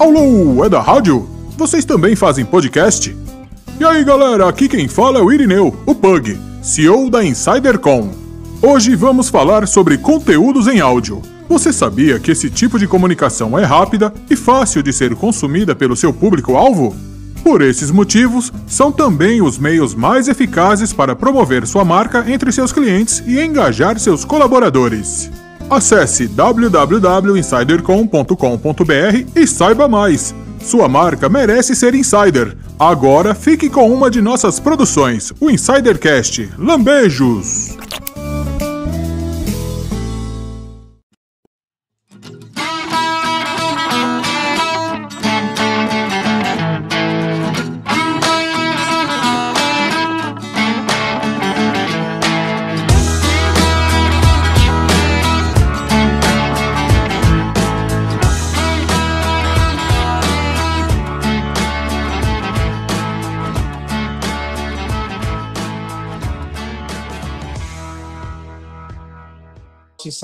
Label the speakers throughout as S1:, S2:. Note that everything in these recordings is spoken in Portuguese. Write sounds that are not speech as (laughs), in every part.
S1: Alô, é da rádio? Vocês também fazem podcast? E aí galera, aqui quem fala é o Irineu, o Pug, CEO da InsiderCon. Hoje vamos falar sobre conteúdos em áudio. Você sabia que esse tipo de comunicação é rápida e fácil de ser consumida pelo seu público-alvo? Por esses motivos, são também os meios mais eficazes para promover sua marca entre seus clientes e engajar seus colaboradores. Acesse www.insidercom.com.br e saiba mais. Sua marca merece ser insider. Agora fique com uma de nossas produções, o Insidercast. Lambejos!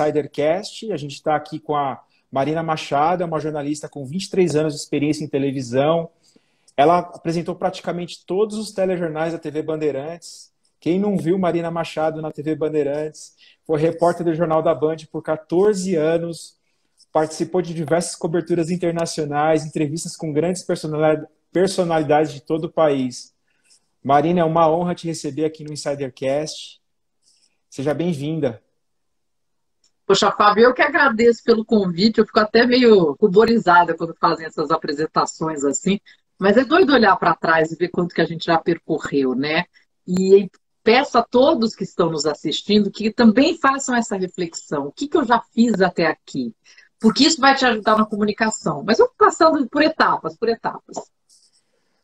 S2: Insidercast. A gente está aqui com a Marina Machado, é uma jornalista com 23 anos de experiência em televisão. Ela apresentou praticamente todos os telejornais da TV Bandeirantes. Quem não viu Marina Machado na TV Bandeirantes, foi repórter do Jornal da Band por 14 anos, participou de diversas coberturas internacionais, entrevistas com grandes personalidades de todo o país. Marina, é uma honra te receber aqui no Insidercast. Seja bem-vinda.
S3: Poxa, Fábio, eu que agradeço pelo convite. Eu fico até meio ruborizada quando fazem essas apresentações assim. Mas é doido olhar para trás e ver quanto que a gente já percorreu, né? E peço a todos que estão nos assistindo que também façam essa reflexão. O que, que eu já fiz até aqui? Porque isso vai te ajudar na comunicação. Mas eu passando por etapas, por etapas.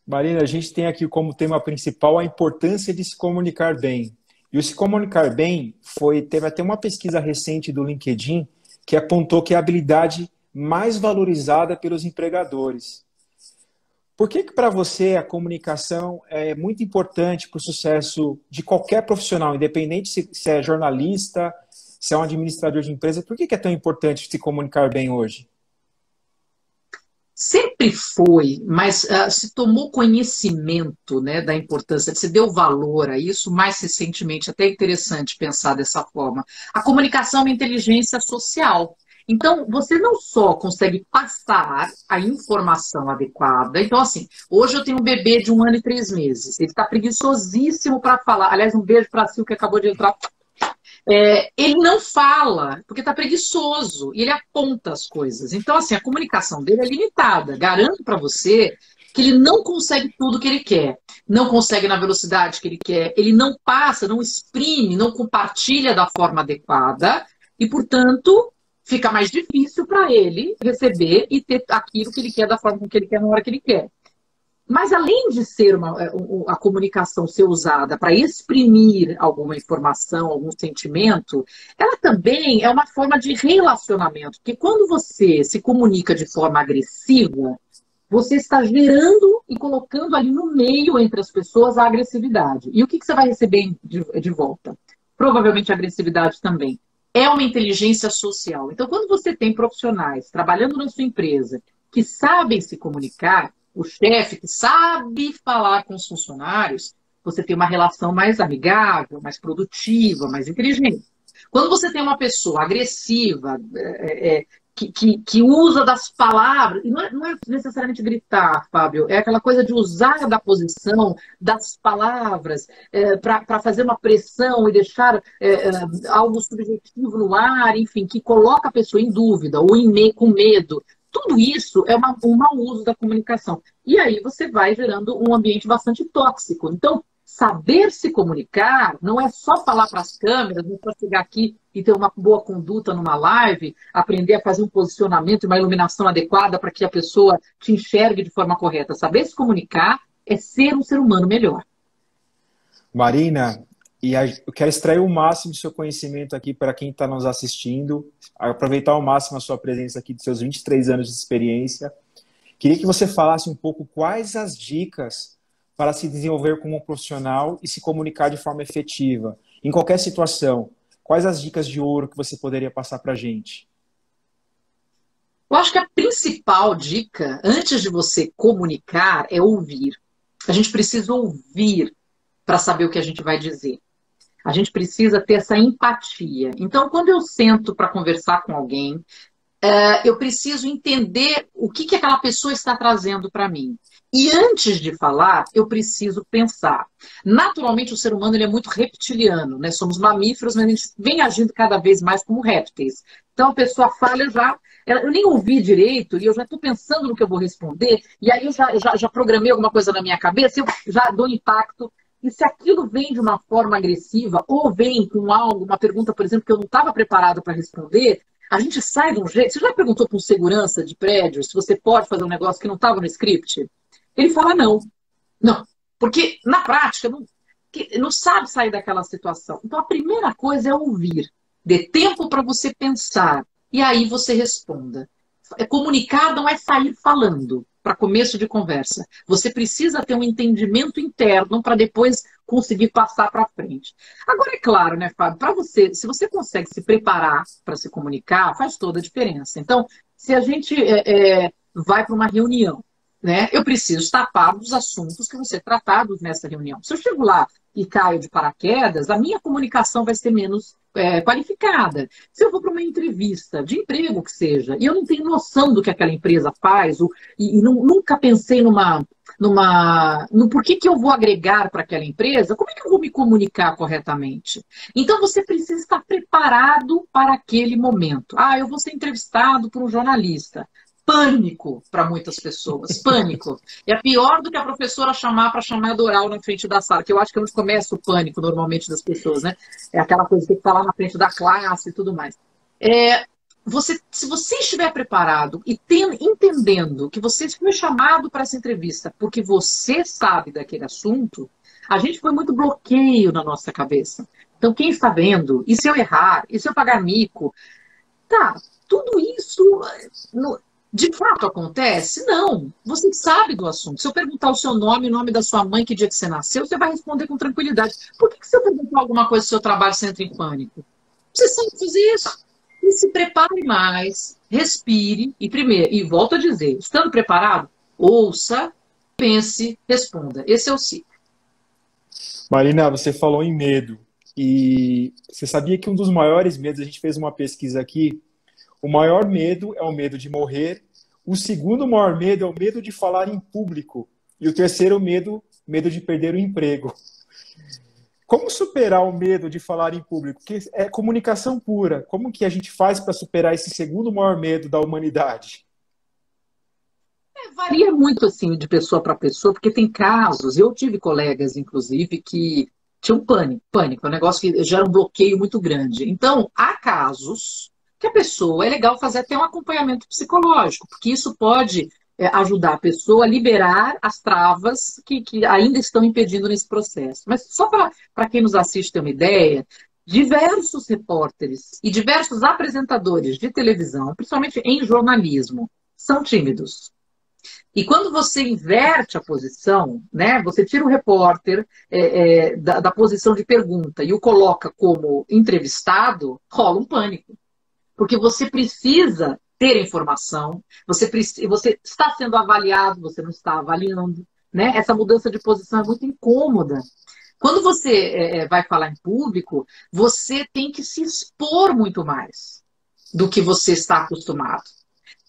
S2: Marina, a gente tem aqui como tema principal a importância de se comunicar bem. E o se comunicar bem foi teve até uma pesquisa recente do LinkedIn que apontou que é a habilidade mais valorizada pelos empregadores. Por que, que para você a comunicação é muito importante para o sucesso de qualquer profissional, independente se, se, é jornalista, se é um administrador de empresa? Por que, que é tão importante se comunicar bem hoje?
S3: Sempre foi, mas uh, se tomou conhecimento né, da importância, se deu valor a isso mais recentemente, até interessante pensar dessa forma. A comunicação é uma inteligência social. Então, você não só consegue passar a informação adequada. Então, assim, hoje eu tenho um bebê de um ano e três meses. Ele está preguiçosíssimo para falar. Aliás, um beijo para Sil, que acabou de entrar é, ele não fala, porque está preguiçoso, e ele aponta as coisas. Então, assim, a comunicação dele é limitada. Garanto para você que ele não consegue tudo que ele quer, não consegue na velocidade que ele quer, ele não passa, não exprime, não compartilha da forma adequada, e, portanto, fica mais difícil para ele receber e ter aquilo que ele quer da forma que ele quer na hora que ele quer. Mas além de ser uma, é, a comunicação ser usada para exprimir alguma informação, algum sentimento, ela também é uma forma de relacionamento. Porque quando você se comunica de forma agressiva, você está gerando e colocando ali no meio entre as pessoas a agressividade. E o que, que você vai receber de, de volta? Provavelmente agressividade também. É uma inteligência social. Então, quando você tem profissionais trabalhando na sua empresa que sabem se comunicar, o chefe que sabe falar com os funcionários, você tem uma relação mais amigável, mais produtiva, mais inteligente. Quando você tem uma pessoa agressiva, é, é, que, que, que, usa das palavras, e não é, não é, necessariamente gritar, Fábio, é aquela coisa de usar da posição, das palavras, é, para fazer uma pressão e deixar é, é, algo subjetivo no ar, enfim, que coloca a pessoa em dúvida ou em com medo. Tudo isso é uma, um mau uso da comunicação. E aí você vai gerando um ambiente bastante tóxico. Então, saber se comunicar não é só falar para as câmeras, não é só chegar aqui e ter uma boa conduta numa live, aprender a fazer um posicionamento e uma iluminação adequada para que a pessoa te enxergue de forma correta. Saber se comunicar é ser um ser humano melhor.
S2: Marina, e eu quero extrair o máximo do seu conhecimento aqui para quem está nos assistindo, aproveitar ao máximo a sua presença aqui, dos seus 23 anos de experiência. Queria que você falasse um pouco quais as dicas para se desenvolver como um profissional e se comunicar de forma efetiva, em qualquer situação. Quais as dicas de ouro que você poderia passar para a gente?
S3: Eu acho que a principal principal dica, antes de você comunicar, é ouvir. A gente precisa ouvir para saber o que a gente vai dizer. A gente precisa ter essa empatia. Então, quando eu sento para conversar com alguém, uh, eu preciso entender o que, que aquela pessoa está trazendo para mim. E antes de falar, eu preciso pensar. Naturalmente, o ser humano ele é muito reptiliano, né? Somos mamíferos, mas a gente vem agindo cada vez mais como répteis. Então, a pessoa fala, eu já. Eu nem ouvi direito e eu já estou pensando no que eu vou responder, e aí eu já, já, já programei alguma coisa na minha cabeça, eu já dou impacto e se aquilo vem de uma forma agressiva, ou vem com algo, uma pergunta, por exemplo, que eu não estava preparado para responder, a gente sai de um jeito. Você já perguntou para um segurança de prédio se você pode fazer um negócio que não estava no script? Ele fala não. Não. Porque, na prática, não, não sabe sair daquela situação. Então, a primeira coisa é ouvir. Dê tempo para você pensar. E aí você responda. É, comunicar não é sair falando para começo de conversa. Você precisa ter um entendimento interno para depois conseguir passar para frente. Agora é claro, né, Fábio, para você, se você consegue se preparar para se comunicar, faz toda a diferença. Então, se a gente é, é, vai para uma reunião, né, eu preciso estar par dos assuntos que vão ser tratados nessa reunião. Se eu chego lá e caio de paraquedas, a minha comunicação vai ser menos é, qualificada. Se eu vou para uma entrevista de emprego que seja, e eu não tenho noção do que aquela empresa faz, ou, e, e não, nunca pensei numa, numa, no porquê que eu vou agregar para aquela empresa, como é que eu vou me comunicar corretamente? Então você precisa estar preparado para aquele momento. Ah, eu vou ser entrevistado por um jornalista pânico para muitas pessoas. Pânico. É pior do que a professora chamar para chamar oral na frente da sala, que eu acho que é onde começa o pânico normalmente das pessoas, né? É aquela coisa que que falar na frente da classe e tudo mais. É, você, se você estiver preparado e entendendo que você foi chamado para essa entrevista porque você sabe daquele assunto, a gente foi muito bloqueio na nossa cabeça. Então, quem está vendo? E se eu errar? E se eu pagar mico? Tá, tudo isso no, de fato acontece? Não. Você sabe do assunto. Se eu perguntar o seu nome, o nome da sua mãe, que dia que você nasceu, você vai responder com tranquilidade. Por que, que se eu perguntar alguma coisa do seu trabalho, você entra em pânico? Você sabe fazer isso. E se prepare mais, respire e primeiro, e volto a dizer, estando preparado, ouça, pense, responda. Esse é o ciclo.
S2: Marina, você falou em medo. E você sabia que um dos maiores medos, a gente fez uma pesquisa aqui, o maior medo é o medo de morrer. O segundo maior medo é o medo de falar em público. E o terceiro medo, medo de perder o emprego. Como superar o medo de falar em público? Porque é comunicação pura. Como que a gente faz para superar esse segundo maior medo da humanidade?
S3: É, varia muito assim de pessoa para pessoa, porque tem casos. Eu tive colegas, inclusive, que tinham pânico, pânico, é um negócio que gera um bloqueio muito grande. Então, há casos que a pessoa é legal fazer até um acompanhamento psicológico, porque isso pode é, ajudar a pessoa a liberar as travas que, que ainda estão impedindo nesse processo. Mas só para quem nos assiste ter uma ideia, diversos repórteres e diversos apresentadores de televisão, principalmente em jornalismo, são tímidos. E quando você inverte a posição, né, você tira o repórter é, é, da, da posição de pergunta e o coloca como entrevistado, rola um pânico porque você precisa ter informação, você, você está sendo avaliado, você não está avaliando. Né? Essa mudança de posição é muito incômoda. Quando você é, é, vai falar em público, você tem que se expor muito mais do que você está acostumado.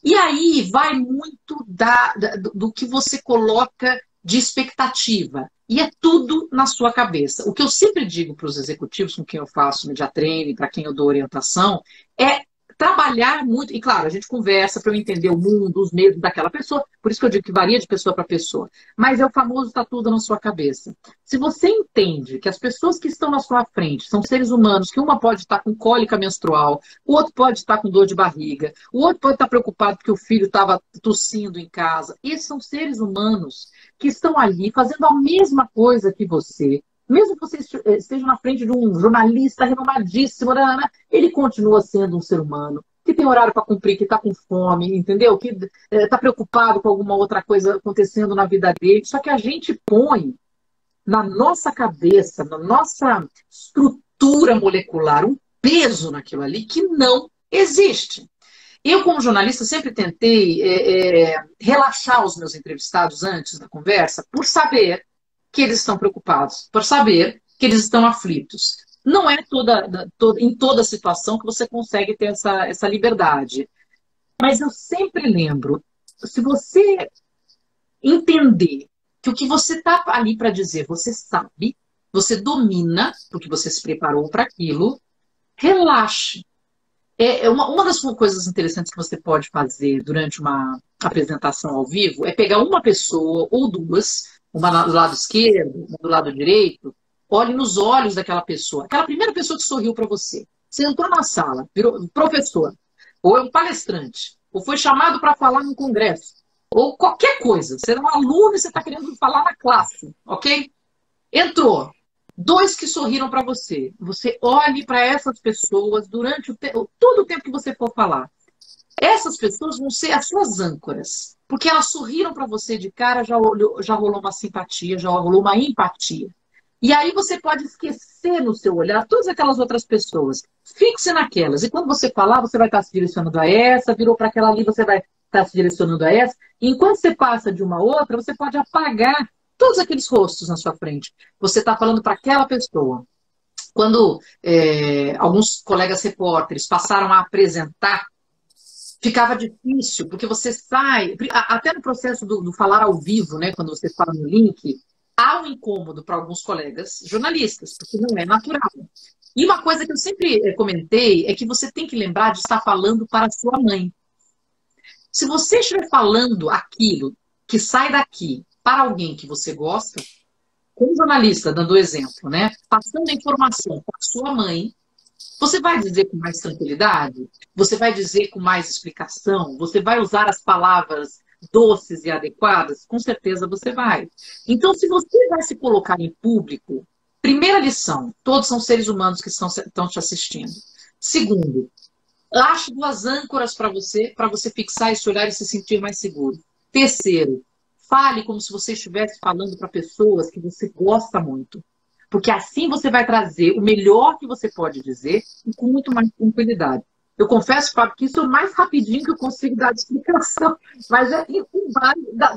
S3: E aí vai muito da, da, do que você coloca de expectativa. E é tudo na sua cabeça. O que eu sempre digo para os executivos com quem eu faço media training, para quem eu dou orientação, é trabalhar muito, e claro, a gente conversa para eu entender o mundo, os medos daquela pessoa, por isso que eu digo que varia de pessoa para pessoa, mas é o famoso está tudo na sua cabeça. Se você entende que as pessoas que estão na sua frente são seres humanos, que uma pode estar com cólica menstrual, o outro pode estar com dor de barriga, o outro pode estar preocupado porque o filho estava tossindo em casa, esses são seres humanos que estão ali fazendo a mesma coisa que você, mesmo que você eh, esteja na frente de um jornalista renomadíssimo, ele continua sendo um ser humano que tem horário para cumprir, que está com fome, entendeu? Que está eh, preocupado com alguma outra coisa acontecendo na vida dele. Só que a gente põe na nossa cabeça, na nossa estrutura molecular, um peso naquilo ali que não existe. Eu, como jornalista, sempre tentei é, é, relaxar os meus entrevistados antes da conversa, por saber que eles estão preocupados, por saber que eles estão aflitos. Não é toda, toda, em toda situação que você consegue ter essa, essa liberdade. Mas eu sempre lembro, se você entender que o que você está ali para dizer, você sabe, você domina, porque você se preparou para aquilo, relaxe. É, é uma, uma das coisas interessantes que você pode fazer durante uma apresentação ao vivo é pegar uma pessoa ou duas, uma do lado esquerdo, uma do lado direito, olhe nos olhos daquela pessoa, aquela primeira pessoa que sorriu para você. Você entrou na sala, virou professor, ou é um palestrante, ou foi chamado para falar num congresso, ou qualquer coisa. Você é um aluno e você está querendo falar na classe, ok? Entrou, Dois que sorriram para você. Você olhe para essas pessoas durante o todo o tempo que você for falar. Essas pessoas vão ser as suas âncoras. Porque elas sorriram para você de cara, já, olhou, já rolou uma simpatia, já rolou uma empatia. E aí você pode esquecer no seu olhar todas aquelas outras pessoas. Fixe naquelas. E quando você falar, você vai estar se direcionando a essa, virou para aquela ali, você vai estar se direcionando a essa. E enquanto você passa de uma outra, você pode apagar todos aqueles rostos na sua frente. Você está falando para aquela pessoa. Quando é, alguns colegas repórteres passaram a apresentar, ficava difícil, porque você sai, até no processo do, do falar ao vivo, né, quando você fala no link, há um incômodo para alguns colegas jornalistas, porque não é natural. E uma coisa que eu sempre é, comentei é que você tem que lembrar de estar falando para sua mãe. Se você estiver falando aquilo que sai daqui para alguém que você gosta, como jornalista, dando exemplo, né? Passando a informação para sua mãe, você vai dizer com mais tranquilidade? Você vai dizer com mais explicação? Você vai usar as palavras doces e adequadas? Com certeza você vai. Então, se você vai se colocar em público, primeira lição: todos são seres humanos que estão, estão te assistindo. Segundo, ache duas âncoras para você, para você fixar esse olhar e se sentir mais seguro. Terceiro, Fale como se você estivesse falando para pessoas que você gosta muito. Porque assim você vai trazer o melhor que você pode dizer e com muito mais tranquilidade. Eu confesso, Fábio, que isso é o mais rapidinho que eu consigo dar de explicação. (laughs) Mas é,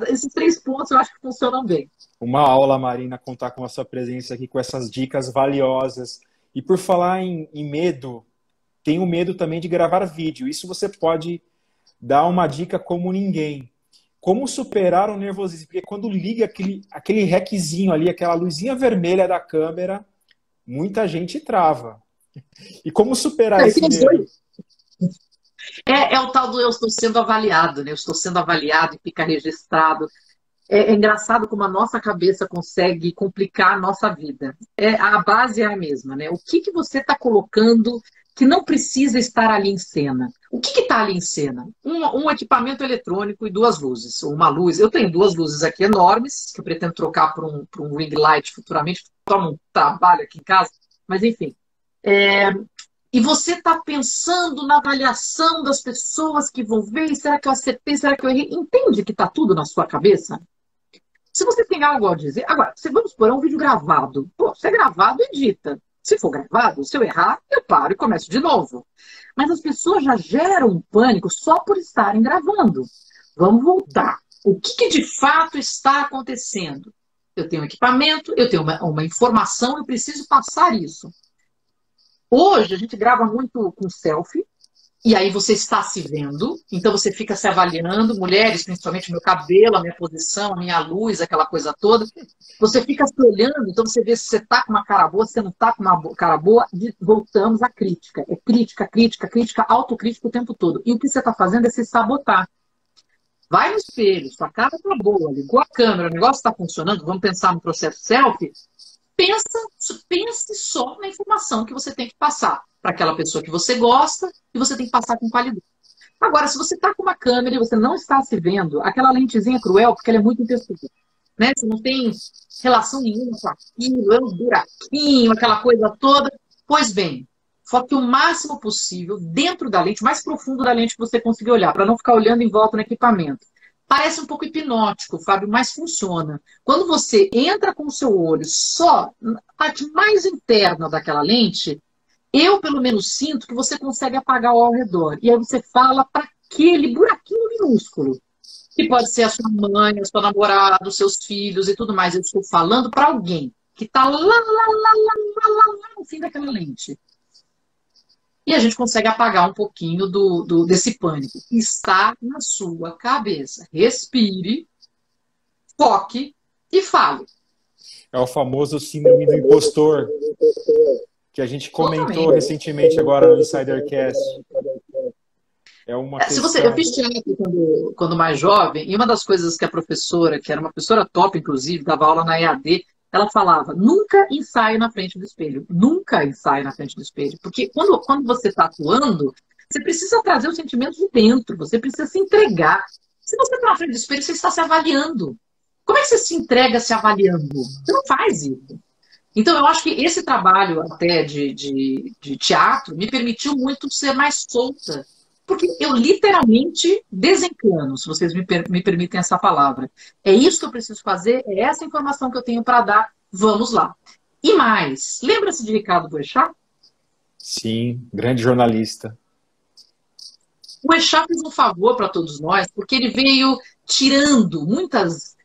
S3: esses três pontos eu acho que funcionam bem.
S2: Uma aula, Marina, contar com a sua presença aqui, com essas dicas valiosas. E por falar em, em medo, tenho medo também de gravar vídeo. Isso você pode dar uma dica como ninguém como superar o nervosismo? Porque quando liga aquele, aquele reczinho ali, aquela luzinha vermelha da câmera, muita gente trava. E como superar é, esse medo?
S3: É, é, o tal do eu estou sendo avaliado, né? Eu estou sendo avaliado e fica registrado. É, é engraçado como a nossa cabeça consegue complicar a nossa vida. É, a base é a mesma, né? O que, que você está colocando que não precisa estar ali em cena. O que está ali em cena? Um, um, equipamento eletrônico e duas luzes, ou uma luz. Eu tenho duas luzes aqui enormes, que eu pretendo trocar por um, por um ring light futuramente, tomo um trabalho aqui em casa, mas enfim. É, e você está pensando na avaliação das pessoas que vão ver, será que eu acertei, será que eu errei? Entende que está tudo na sua cabeça? Se você tem algo a dizer, agora, vamos por é um vídeo gravado, pô, se é gravado, edita. Se for gravado, se eu errar, eu paro e começo de novo. Mas as pessoas já geram um pânico só por estarem gravando. Vamos voltar. O que, que de fato está acontecendo? Eu tenho um equipamento, eu tenho uma, uma informação, eu preciso passar isso. Hoje a gente grava muito com selfie, e aí você está se vendo, então você fica se avaliando, mulheres, principalmente meu cabelo, a minha posição, a minha luz, aquela coisa toda. Você fica se olhando, então você vê se você está com uma cara boa, se você não está com uma cara boa, voltamos à crítica. É crítica, crítica, crítica, autocrítica o tempo todo. E o que você está fazendo é se sabotar. Vai no espelho, sua cara está boa, ligou a câmera, o negócio está funcionando, vamos pensar no processo selfie. Pensa, pense só na informação que você tem que passar para aquela pessoa que você gosta e você tem que passar com qualidade. Agora, se você está com uma câmera e você não está se vendo, aquela lentezinha é cruel, porque ela é muito intessuda. Né? Você não tem relação nenhuma com aquilo, é um buraquinho, aquela coisa toda. Pois bem, foque o máximo possível dentro da lente, mais profundo da lente que você conseguir olhar, para não ficar olhando em volta no equipamento. Parece um pouco hipnótico, Fábio, mas funciona. Quando você entra com o seu olho só na parte mais interna daquela lente, eu, pelo menos, sinto que você consegue apagar ao redor. E aí você fala para aquele buraquinho minúsculo, que pode ser a sua mãe, a sua namorada, os seus filhos e tudo mais. Eu estou falando para alguém que está lá, lá, lá, lá, lá, lá, lá no fim daquela lente. E a gente consegue apagar um pouquinho do, do desse pânico. Está na sua cabeça. Respire, foque e fale.
S2: É o famoso síndrome do impostor que a gente comentou Totalmente. recentemente agora no Insidercast.
S3: É uma é, Se você, eu fiz teatro quando, quando mais jovem, e uma das coisas que a professora, que era uma professora top, inclusive, dava aula na EAD, ela falava, nunca ensaie na frente do espelho. Nunca ensaie na frente do espelho. Porque quando, quando você está atuando, você precisa trazer os sentimentos de dentro, você precisa se entregar. Se você está na frente do espelho, você está se avaliando. Como é que você se entrega se avaliando? Você não faz isso. Então, eu acho que esse trabalho até de, de, de teatro me permitiu muito ser mais solta. Porque eu literalmente desencano, se vocês me, per me permitem essa palavra. É isso que eu preciso fazer, é essa informação que eu tenho para dar. Vamos lá. E mais, lembra-se de Ricardo Boechat?
S2: Sim, grande jornalista.
S3: O Echat fez um favor para todos nós, porque ele veio tirando muitas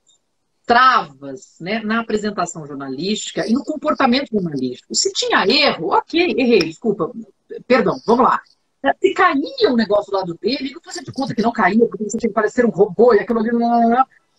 S3: travas né, na apresentação jornalística e no comportamento jornalístico. Se tinha erro, ok, errei, desculpa, perdão, vamos lá. Se caía um negócio do lado dele, não fazia de conta que não caía, porque você tinha que parecer um robô e aquilo ali.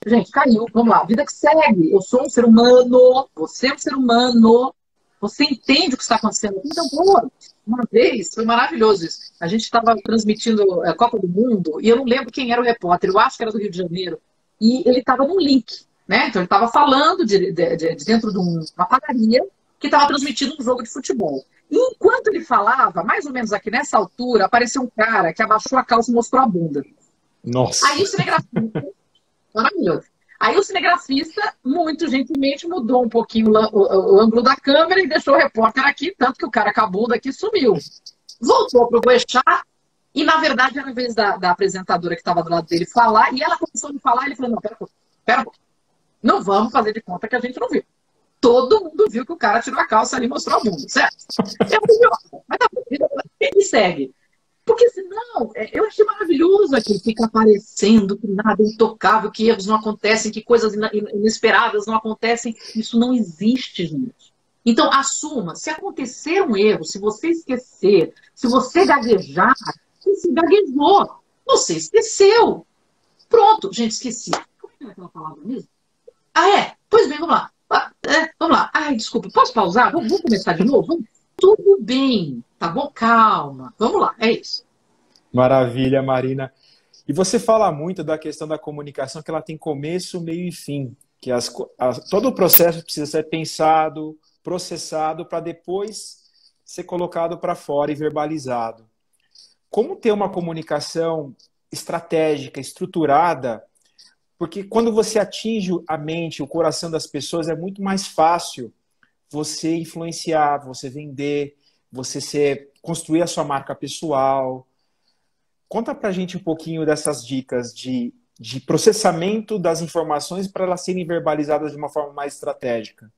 S3: Gente, caiu, vamos lá, vida que segue. Eu sou um ser humano, você é um ser humano, você entende o que está acontecendo. Então, pô, uma vez, foi maravilhoso isso. A gente estava transmitindo a Copa do Mundo e eu não lembro quem era o repórter, eu acho que era do Rio de Janeiro. E ele estava num link. Né? Então ele estava falando de, de, de, dentro de uma padaria que estava transmitindo um jogo de futebol. E enquanto ele falava, mais ou menos aqui nessa altura, apareceu um cara que abaixou a calça e mostrou a bunda.
S2: Nossa.
S3: Aí o cinegrafista. (laughs) maravilhoso. Aí o cinegrafista, muito gentilmente, mudou um pouquinho o, o, o, ângulo da câmera e deixou o repórter aqui, tanto que o cara com a bunda aqui sumiu. Voltou para o Boechat e, na verdade, era a vez da, da apresentadora que estava do lado dele falar, e ela começou a me falar, e ele falou, não, pera, pera, não vamos fazer de conta que a gente não viu. Todo mundo viu que o cara tirou a calça ali e mostrou a bunda, certo? É. Mas tá bom, ele segue. Porque senão, é, eu achei maravilhoso aqui, fica aparecendo que nada é intocável, que erros não acontecem, que coisas inesperadas não acontecem. Isso não existe, gente. Então, assuma, se acontecer um erro, se você esquecer, se você gaguejar, se gaguejou, você esqueceu. Pronto, gente, esqueci. Como é é aquela palavra mesmo? Ah, é? Pois bem, vamos lá. Ah, é, vamos lá. Ai, desculpa, posso pausar? Vamos, vamos começar de novo? Tudo bem, tá bom? Calma. Vamos lá, é isso.
S2: Maravilha, Marina. E você fala muito da questão da comunicação, que ela tem começo, meio e fim. Que as, as, todo o processo precisa ser pensado, processado, para depois ser colocado para fora e verbalizado. Como ter uma comunicação estratégica, estruturada, porque quando você atinge a mente, o coração das pessoas, é muito mais fácil você influenciar, você vender, você ser, construir a sua marca pessoal. Conta pra gente um pouquinho dessas dicas de, de processamento das informações para elas serem verbalizadas de uma forma mais estratégica.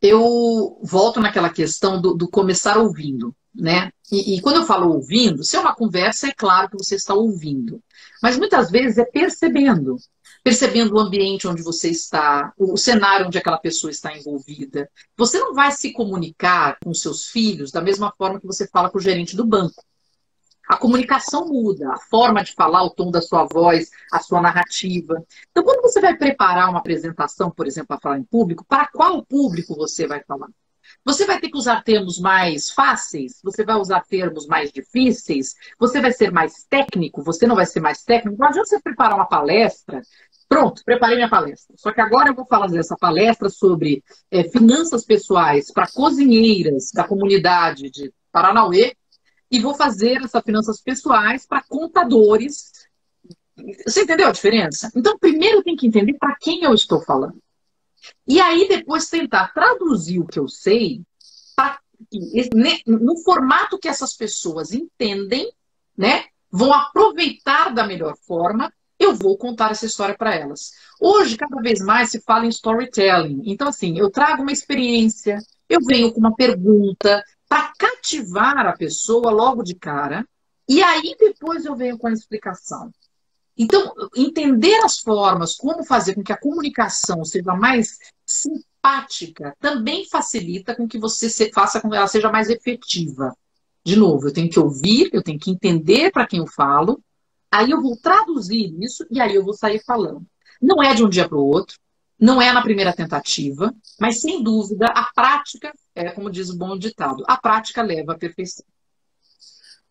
S3: Eu volto naquela questão do, do começar ouvindo né? E, e, quando eu falo ouvindo, se é uma conversa, é claro que você está ouvindo. Mas muitas vezes é percebendo. Percebendo o ambiente onde você está, o cenário onde aquela pessoa está envolvida. Você não vai se comunicar com seus filhos da mesma forma que você fala com o gerente do banco. A comunicação muda, a forma de falar, o tom da sua voz, a sua narrativa. Então, quando você vai preparar uma apresentação, por exemplo, para falar em público, para qual público você vai falar? Você vai ter que usar termos mais fáceis, você vai usar termos mais difíceis, você vai ser mais técnico, você não vai ser mais técnico. Não adianta você preparar uma palestra. Pronto, preparei minha palestra. Só que agora eu vou fazer essa palestra sobre é, finanças pessoais para cozinheiras da comunidade de Paranauê e vou fazer essas finanças pessoais para contadores. Você entendeu a diferença? Então, primeiro tem que entender para quem eu estou falando. E aí depois tentar traduzir o que eu sei para no formato que essas pessoas entendem, né? Vão aproveitar da melhor forma. Eu vou contar essa história para elas. Hoje, cada vez mais se fala em storytelling. Então, assim, eu trago uma experiência, eu venho com uma pergunta para cativar a pessoa logo de cara, E aí depois eu venho com a explicação. Então, entender as formas, como fazer com que a comunicação seja mais simpática, também facilita com que você faça com que ela seja mais efetiva. De novo, eu tenho que ouvir, eu tenho que entender para quem eu falo, aí eu vou traduzir isso e aí eu vou sair falando. Não é de um dia para o outro, não é na primeira tentativa, mas sem dúvida a prática, é como diz o bom ditado, a prática leva à perfeição.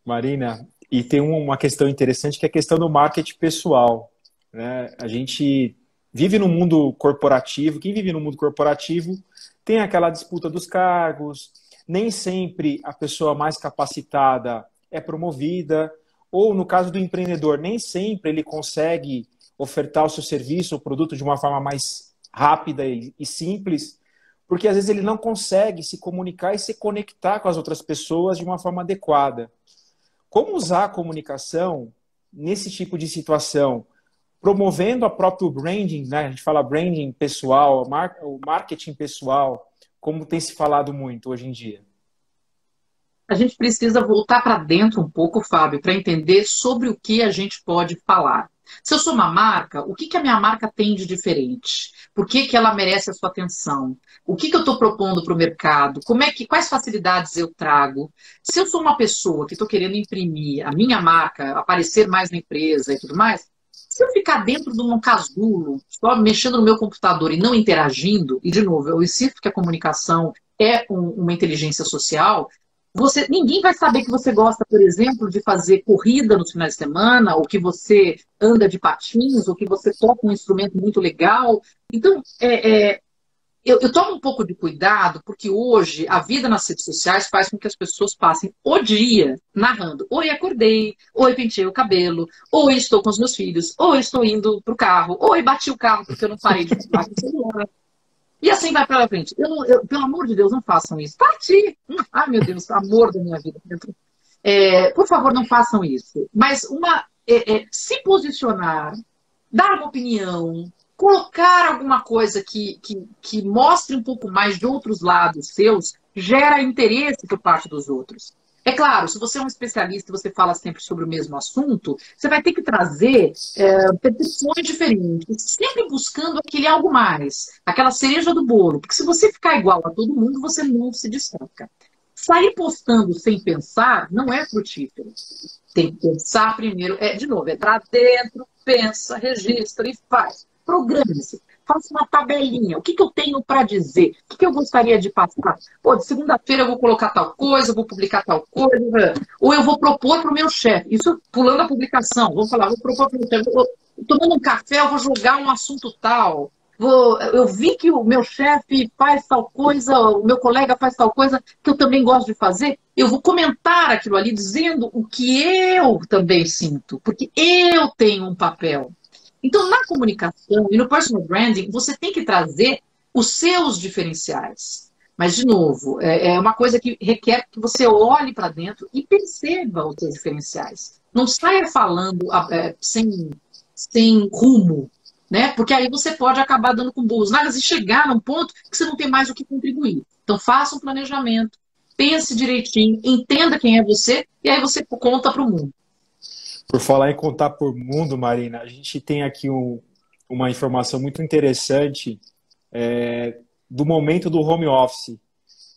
S2: Marina, e tem uma questão interessante que é a questão do marketing pessoal. Né? A gente vive no mundo corporativo, quem vive no mundo corporativo tem aquela disputa dos cargos, nem sempre a pessoa mais capacitada é promovida, ou no caso do empreendedor, nem sempre ele consegue ofertar o seu serviço ou produto de uma forma mais rápida e, simples, porque às vezes ele não consegue se comunicar e se conectar com as outras pessoas de uma forma adequada. Como usar a comunicação nesse tipo de situação? Promovendo a próprio branding, né? a gente fala branding pessoal, o marketing pessoal, como tem se falado muito hoje em dia?
S3: A gente precisa voltar para dentro um pouco, Fábio, para entender sobre o que a gente pode falar. Se eu sou uma marca, o que, que a minha marca tem de diferente? Por que, que ela merece a sua atenção? O que, que eu estou propondo para o mercado? Como é que, quais facilidades eu trago? Se eu sou uma pessoa que estou querendo imprimir a minha marca, aparecer mais na empresa e tudo mais, se eu ficar dentro de um casulo, só mexendo no meu computador e não interagindo, e de novo, eu insisto que a comunicação é um, uma inteligência social, você, ninguém vai saber que você gosta, por exemplo, de fazer corrida nos finais de semana, ou que você anda de patins, ou que você toca um instrumento muito legal. Então, é, é, eu, eu, tomo um pouco de cuidado, porque hoje a vida nas redes sociais faz com que as pessoas passem o dia narrando. Oi, acordei, oi, pentei o cabelo, oi, estou com os meus filhos, oi, estou indo para o carro, oi, bati o carro porque eu não parei de falar com o celular. E assim vai para frente. Eu eu, pelo amor de Deus, não façam isso. Parti! Hum, ai, meu Deus, amor da minha vida. É, por favor, não façam isso. Mas uma, é, é, se posicionar, dar uma opinião, colocar alguma coisa que, que, que mostre um pouco mais de outros lados seus, gera interesse por parte dos outros. É claro, se você é um especialista e você fala sempre sobre o mesmo assunto, você vai ter que trazer é, percepções diferentes, sempre buscando aquele algo mais, aquela cereja do bolo. Porque se você ficar igual a todo mundo, você não se destaca. Sair postando sem pensar não é frutífero. Tem que pensar primeiro. É, de novo, entrar dentro, pensa, registra e faz. Programe-se faça uma tabelinha. O que, que eu tenho para dizer? O que, que eu gostaria de passar? Pô, de segunda-feira eu vou colocar tal coisa, vou publicar tal coisa. Ou eu vou propor para o meu chefe. Isso pulando a publicação. Vou falar, vou propor para o meu chefe. Tomando um café, eu vou jogar um assunto tal. Vou, eu vi que o meu chefe faz tal coisa, o meu colega faz tal coisa que eu também gosto de fazer. Eu vou comentar aquilo ali dizendo o que eu também sinto, porque eu tenho um papel. Então, na comunicação e no personal branding, você tem que trazer os seus diferenciais. Mas, de novo, é, é uma coisa que requer que você olhe para dentro e perceba os seus diferenciais. Não saia falando é, sem, sem rumo, né? Porque aí você pode acabar dando com boas nagas e chegar num ponto que você não tem mais o que contribuir. Então, faça um planejamento, pense direitinho, entenda quem é você e aí você conta para o mundo.
S2: Por falar em contar por mundo, Marina, a gente tem aqui um, uma informação muito interessante é, do momento do home office.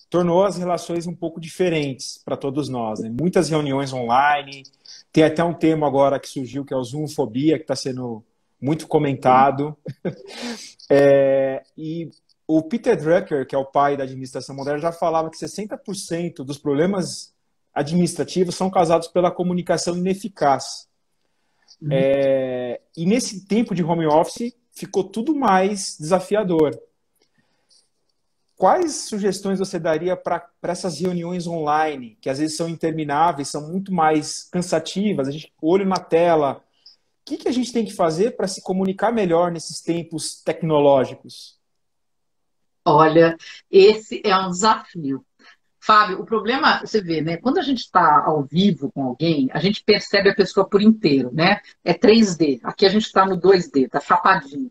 S2: Tornou as relações um pouco diferentes para todos nós. Né? Muitas reuniões online. Tem até um tema agora que surgiu, que é o Zoomfobia, que está sendo muito comentado. (laughs) é, e o Peter Drucker, que é o pai da administração moderna, já falava que 60% dos problemas administrativos são causados pela comunicação ineficaz. Uhum. É, e nesse tempo de home office ficou tudo mais desafiador. Quais sugestões você daria para essas reuniões online, que às vezes são intermináveis, são muito mais cansativas, a gente olho na tela. O que, que a gente tem que fazer para se comunicar melhor nesses tempos tecnológicos?
S3: Olha, esse é um desafio. Fábio, o problema, você vê, né? Quando a gente está ao vivo com alguém, a gente percebe a pessoa por inteiro, né? É 3D. Aqui a gente está no 2D, tá chapadinho.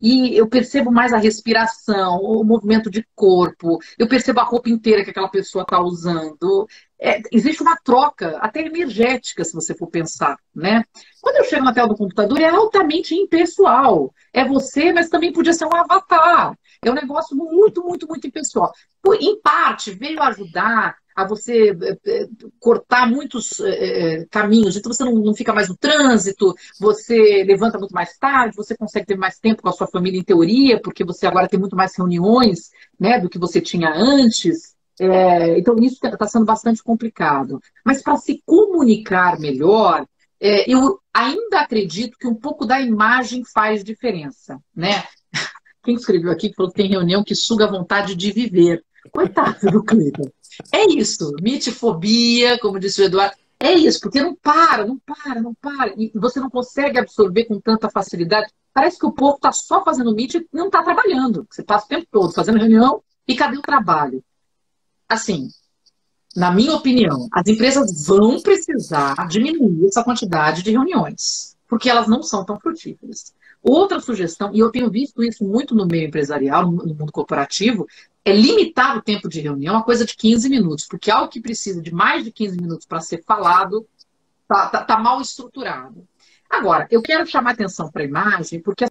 S3: E eu percebo mais a respiração, o movimento de corpo, eu percebo a roupa inteira que aquela pessoa está usando. é, existe uma troca, até energética, se você for pensar, né? Quando eu chego na tela do computador, é altamente impessoal. É você, mas também podia ser um avatar. É um negócio muito, muito, muito impessoal. Em parte, veio ajudar a você eh, eh, cortar muitos é, caminhos, então você não, não fica mais no trânsito, você levanta muito mais tarde, você consegue ter mais tempo com a sua família em teoria, porque você agora tem muito mais reuniões né, do que você tinha antes. É, então, isso está sendo bastante complicado. Mas para se comunicar melhor, é, eu ainda acredito que um pouco da imagem faz diferença. Né? Quem escreveu aqui falou que tem reunião que suga a vontade de viver. Coitado do Cleiton. É isso, mitofobia, como disse o Eduardo. É isso, porque não para, não para, não para. E você não consegue absorver com tanta facilidade. Parece que o povo está só fazendo meet e não está trabalhando. Você passa o tempo todo fazendo reunião e cadê o trabalho? Assim, na minha opinião, as empresas vão precisar diminuir essa quantidade de reuniões, porque elas não são tão frutíferas. Outra sugestão, e eu tenho visto isso muito no meio empresarial, no mundo corporativo, é limitar o tempo de reunião a coisa de 15 minutos, porque algo que precisa de mais de 15 minutos para ser falado está tá, tá mal estruturado. Agora, eu quero chamar atenção para a imagem, porque é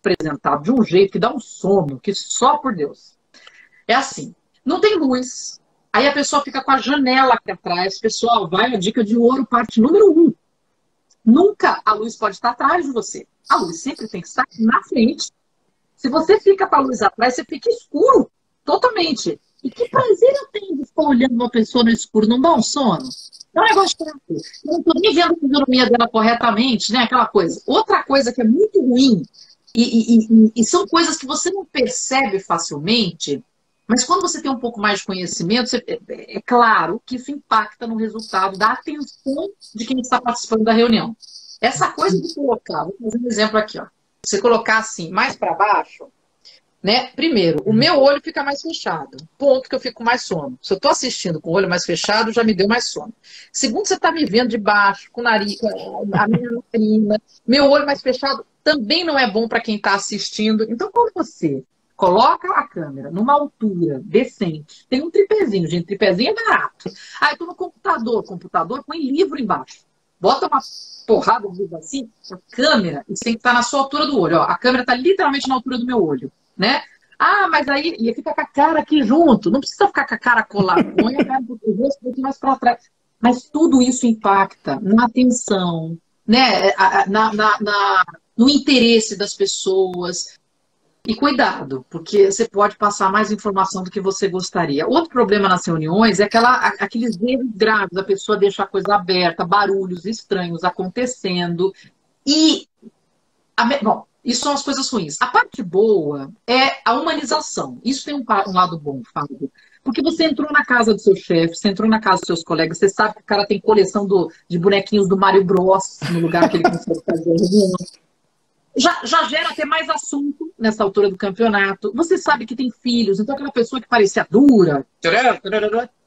S3: apresentado de um jeito que dá um sono, que só por Deus. É assim, não tem luz, aí a pessoa fica com a janela aqui atrás. Pessoal, vai a dica de ouro, parte número um. Nunca a luz pode estar atrás de você. A luz sempre tem que estar na frente. Se você fica com a luz atrás, você fica escuro totalmente. E que prazer eu tenho de ficar olhando uma pessoa no escuro, não dá um sono? É um negócio chato. Não estou nem vendo a fisionomia dela corretamente, né? Aquela coisa. Outra coisa que é muito ruim, e, e, e, e, são coisas que você não percebe facilmente, mas quando você tem um pouco mais de conhecimento, você, é, é, claro que isso impacta no resultado da atenção de quem está participando da reunião. Essa coisa de colocar, vou fazer um exemplo aqui, ó. Você colocar assim, mais para baixo, né? Primeiro, o meu olho fica mais fechado. Ponto que eu fico mais sono. Se eu estou assistindo com o olho mais fechado, já me deu mais sono. Segundo, você está me vendo de baixo, com o nariz, a minha narina, meu olho mais fechado também não é bom para quem está assistindo. Então, quando você coloca a câmera numa altura decente, tem um tripézinho, gente, tripézinho é barato. Aí, estou no computador, computador põe livro embaixo. Bota uma porrada de livro assim, a câmera, isso tem que estar tá na sua altura do olho. Ó. A câmera está literalmente na altura do meu olho né? Ah, mas aí e fica com a cara aqui junto. Não precisa ficar com a cara colada. Põe a cara do rosto um mais para trás. Mas tudo isso impacta na atenção, né? Na, na, na, no interesse das pessoas. E cuidado, porque você pode passar mais informação do que você gostaria. Outro problema nas reuniões é aquela, aqueles erros graves, a pessoa deixa a coisa aberta, barulhos estranhos acontecendo. E, a, bom, isso são as coisas ruins. A parte boa é a humanização. Isso tem um, um lado bom, Fábio. Porque você entrou na casa do seu chefe, você entrou na casa dos seus colegas, você sabe que o cara tem coleção do, de bonequinhos do Mario Bros no lugar que ele consegue fazer já, já gera até mais assunto nessa altura do campeonato. Você sabe que tem filhos, então aquela pessoa que parecia dura,